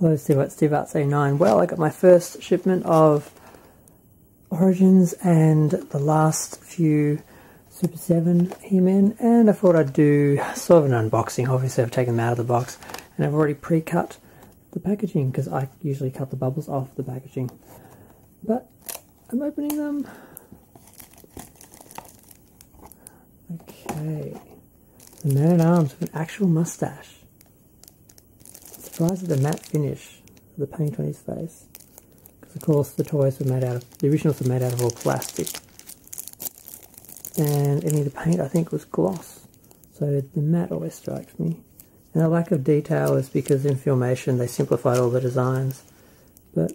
Hello, Steve at Steve Arts 89. Well, I got my first shipment of Origins and the last few Super 7 He-Man, and I thought I'd do sort of an unboxing. Obviously, I've taken them out of the box, and I've already pre-cut the packaging, because I usually cut the bubbles off the packaging. But, I'm opening them. Okay. The Man-at-Arms with an actual mustache. Surprised at the matte finish of the paint on his face. Because of course the toys were made out of, the originals were made out of all plastic. And any of the paint I think was gloss. So the matte always strikes me. And the lack of detail is because in Filmation they simplified all the designs. But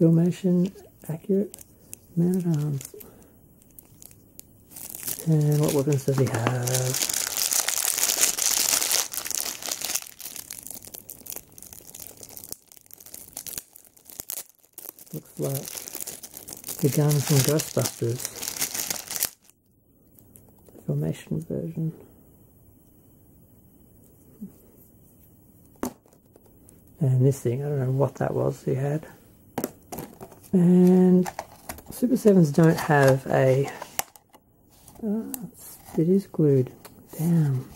Filmation accurate man at arms. And what weapons does he have? Looks like the gun from Ghostbusters. The Filmation version. And this thing, I don't know what that was he had. And Super 7s don't have a... Uh, it is glued. Damn.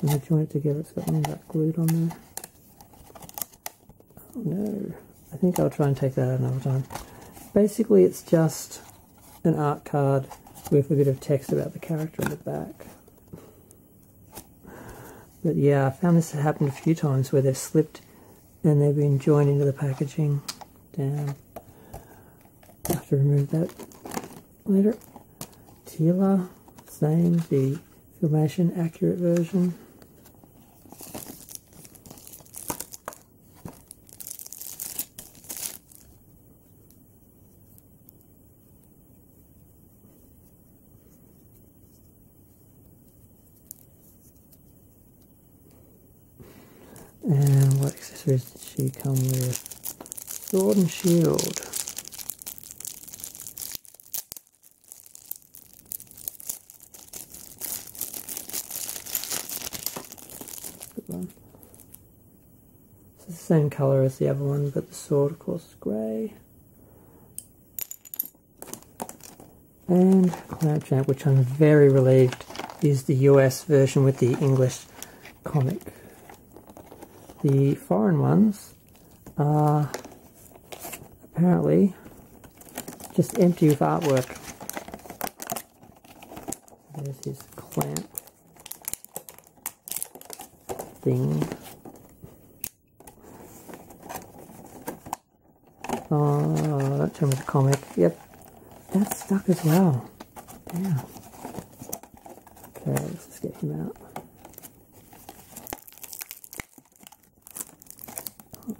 When I join it together, it's got that glued on there. Oh no. I think I'll try and take that another time. Basically, it's just an art card with a bit of text about the character on the back. But yeah, I found this happened a few times where they've slipped and they've been joined into the packaging. Damn. I have to remove that later. Teela, same, the Filmation accurate version. And what accessories did she come with? Sword and shield. Good one. It's the same colour as the other one, but the sword, of course, is grey. And Clamp Champ, which I'm very relieved is the US version with the English comic. The foreign ones are apparently just empty with artwork. There's his clamp thing. Oh, that came with the comic. Yep, that's stuck as well. Damn. Okay, let's just get him out.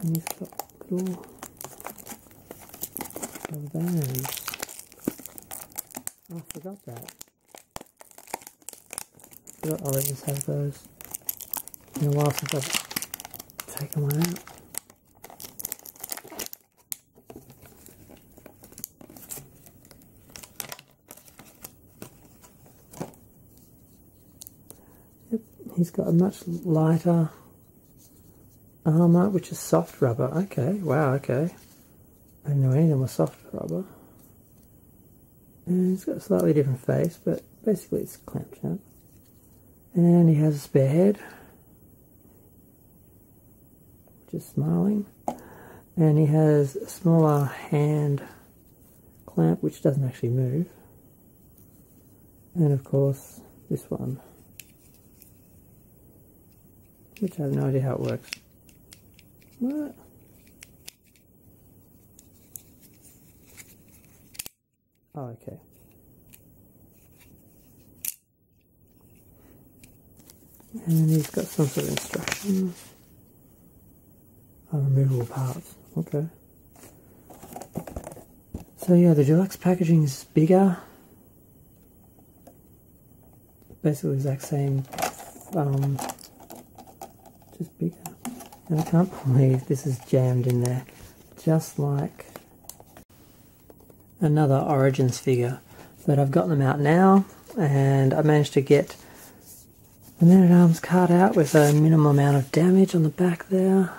And he's got. Oh, I forgot that. I forgot I just have those. In a while since I've taken one out. Yep, he's got a much lighter armor, which is soft rubber. Okay, wow, okay. I know any of them were soft rubber. And he's got a slightly different face, but basically it's clamp champ. And he has a spare head, which is smiling. And he has a smaller hand clamp, which doesn't actually move. And of course, this one, which I have no idea how it works. What? Oh, okay. And he's got some sort of instructions. Oh, removable parts. Okay. So yeah, the deluxe packaging is bigger. Basically the exact same, um, just bigger. I can't believe this is jammed in there. Just like another Origins figure. But I've got them out now and I managed to get The Man at Arms card out with a minimal amount of damage on the back there.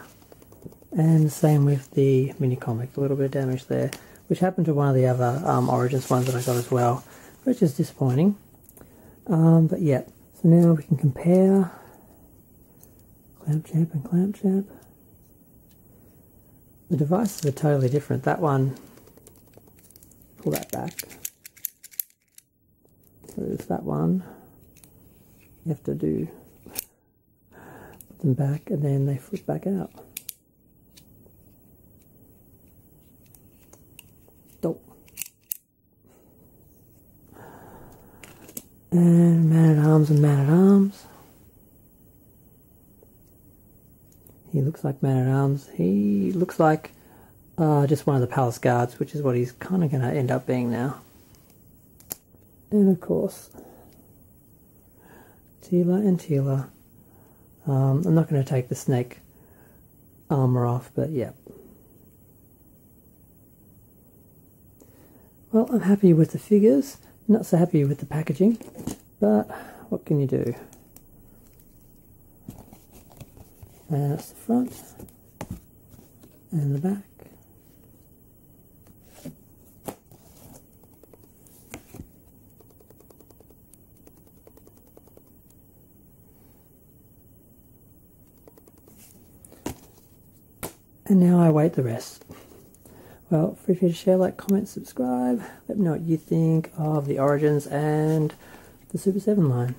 And same with the mini comic, a little bit of damage there, which happened to one of the other um, Origins ones that I got as well, which is disappointing. Um, but yeah, so now we can compare Clamp Champ and Clamp Champ. The devices are totally different. That one, pull that back. So there's that one. You have to do put them back and then they flip back out. Dope. And man at arms and man at arms. He looks like Man at Arms. He looks like uh, just one of the palace guards, which is what he's kind of going to end up being now. And of course, Teela and Teela. Um, I'm not going to take the snake armor off, but yeah. Well, I'm happy with the figures, not so happy with the packaging, but what can you do? And that's the front and the back. And now I wait the rest. Well, feel free to share, like, comment, subscribe. Let me know what you think of the Origins and the Super 7 line.